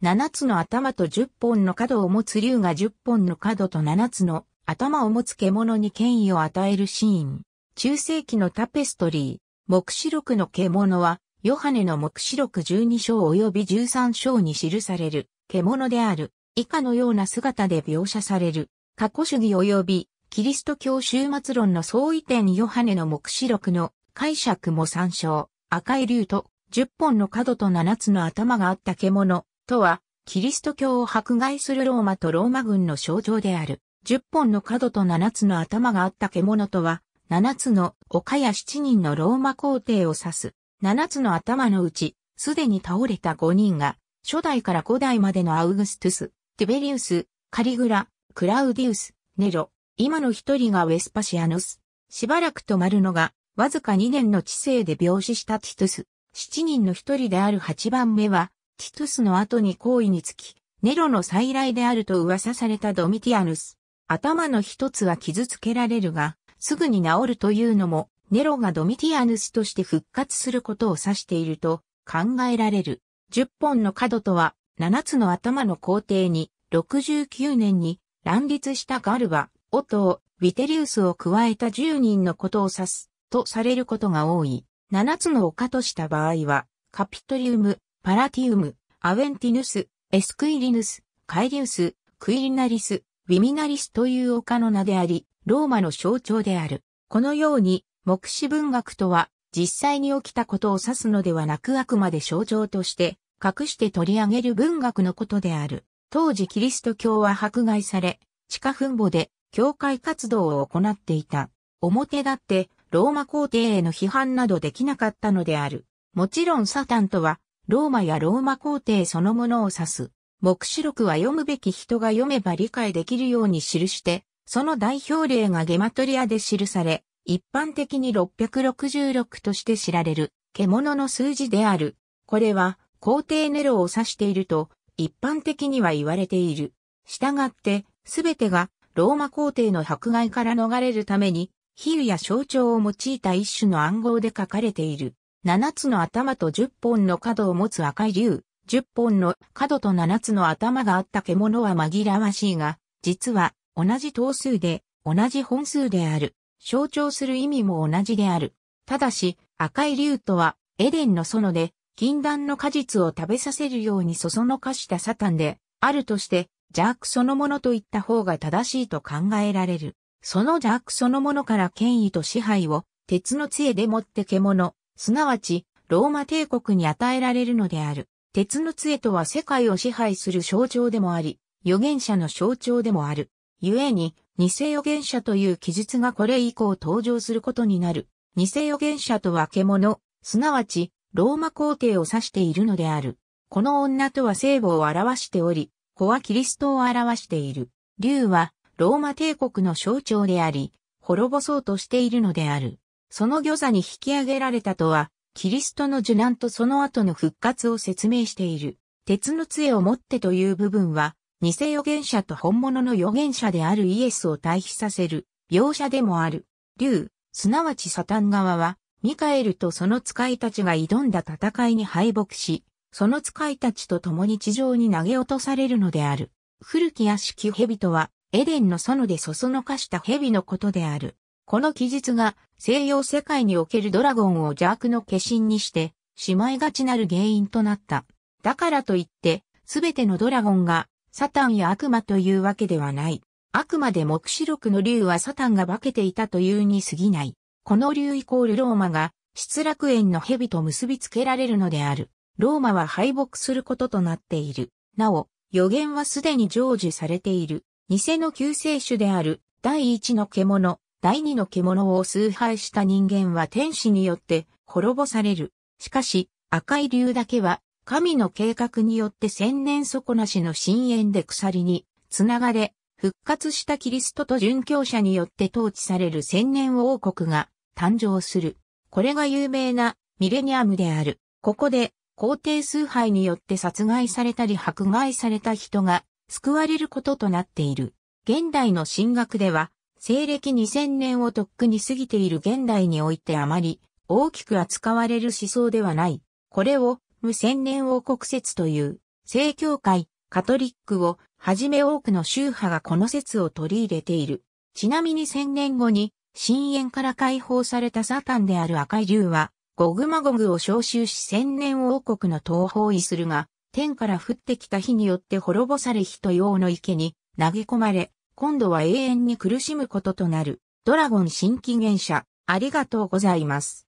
7つの頭と10本の角を持つ竜が10本の角と7つの頭を持つ獣に権威を与えるシーン。中世紀のタペストリー、目視録の獣は、ヨハネの目視録12章及び13章に記される獣である。以下のような姿で描写される。過去主義及びキリスト教終末論の相違点ヨハネの目視録の解釈も参照。赤い竜と10本の角と7つの頭があった獣とは、キリスト教を迫害するローマとローマ軍の象徴である。10本の角と7つの頭があった獣とは、7つの丘や7人のローマ皇帝を指す。7つの頭のうち、すでに倒れた5人が、初代から5代までのアウグストゥス、ティベリウス、カリグラ、クラウディウス、ネロ。今の一人がウェスパシアヌス。しばらく止まるのが、わずか2年の知性で病死したティトゥス。7人の一人である8番目は、ティトゥスの後に行為につき、ネロの再来であると噂されたドミティアヌス。頭の一つは傷つけられるが、すぐに治るというのも、ネロがドミティアヌスとして復活することを指していると考えられる。10本の角とは、7つの頭の皇帝に、69年に乱立したガルバ、オトー、ヴィテリウスを加えた10人のことを指す、とされることが多い。7つの丘とした場合は、カピトリウム、パラティウム、アウェンティヌス、エスクイリヌス、カイリウス、クイリナリス、ヴィミナリスという丘の名であり、ローマの象徴である。このように、目視文学とは、実際に起きたことを指すのではなくあくまで象徴として、隠して取り上げる文学のことである。当時キリスト教は迫害され、地下墳墓で教会活動を行っていた。表だってローマ皇帝への批判などできなかったのである。もちろんサタンとは、ローマやローマ皇帝そのものを指す。目視録は読むべき人が読めば理解できるように記して、その代表例がゲマトリアで記され、一般的に666として知られる獣の数字である。これは皇帝ネロを指していると一般的には言われている。したがって、すべてがローマ皇帝の迫害から逃れるために、比喩や象徴を用いた一種の暗号で書かれている。七つの頭と十本の角を持つ赤い竜、十本の角と七つの頭があった獣は紛らわしいが、実は同じ頭数で、同じ本数である。象徴する意味も同じである。ただし、赤い竜とは、エデンの園で、禁断の果実を食べさせるようにそそのかしたサタンで、あるとして、邪悪そのものと言った方が正しいと考えられる。その邪悪そのものから権威と支配を、鉄の杖でもって獣、すなわち、ローマ帝国に与えられるのである。鉄の杖とは世界を支配する象徴でもあり、預言者の象徴でもある。故に、偽預言者という記述がこれ以降登場することになる。偽預言者とは獣、すなわち、ローマ皇帝を指しているのである。この女とは聖母を表しており、子はキリストを表している。竜は、ローマ帝国の象徴であり、滅ぼそうとしているのである。その魚座に引き上げられたとは、キリストの受難とその後の復活を説明している。鉄の杖を持ってという部分は、偽預言者と本物の預言者であるイエスを対比させる描写でもある。竜、すなわちサタン側は、ミカエルとその使いたちが挑んだ戦いに敗北し、その使いたちと共に地上に投げ落とされるのである。古き屋敷蛇とは、エデンの園でそそのかした蛇のことである。この記述が西洋世界におけるドラゴンを邪悪の化身にして、しまいがちなる原因となった。だからといって、すべてのドラゴンがサタンや悪魔というわけではない。あくまで目視録の竜はサタンが化けていたというに過ぎない。この竜イコールローマが失楽園の蛇と結びつけられるのである。ローマは敗北することとなっている。なお、予言はすでに成就されている。偽の救世主である第一の獣、第二の獣を崇拝した人間は天使によって滅ぼされる。しかし、赤い竜だけは神の計画によって千年底なしの深淵で鎖につながれ、復活したキリストと殉教者によって統治される千年王国が誕生する。これが有名なミレニアムである。ここで皇帝崇拝によって殺害されたり迫害された人が救われることとなっている。現代の神学では、西暦2000年をとっくに過ぎている現代においてあまり大きく扱われる思想ではない。これを無千年王国説という、正教会、カトリックを、はじめ多くの宗派がこの説を取り入れている。ちなみに千年後に、深淵から解放されたサタンである赤い竜は、ゴグマゴグを召集し千年王国の東方位するが、天から降ってきた火によって滅ぼされ火と用の池に投げ込まれ、今度は永遠に苦しむこととなる。ドラゴン新機元者、ありがとうございます。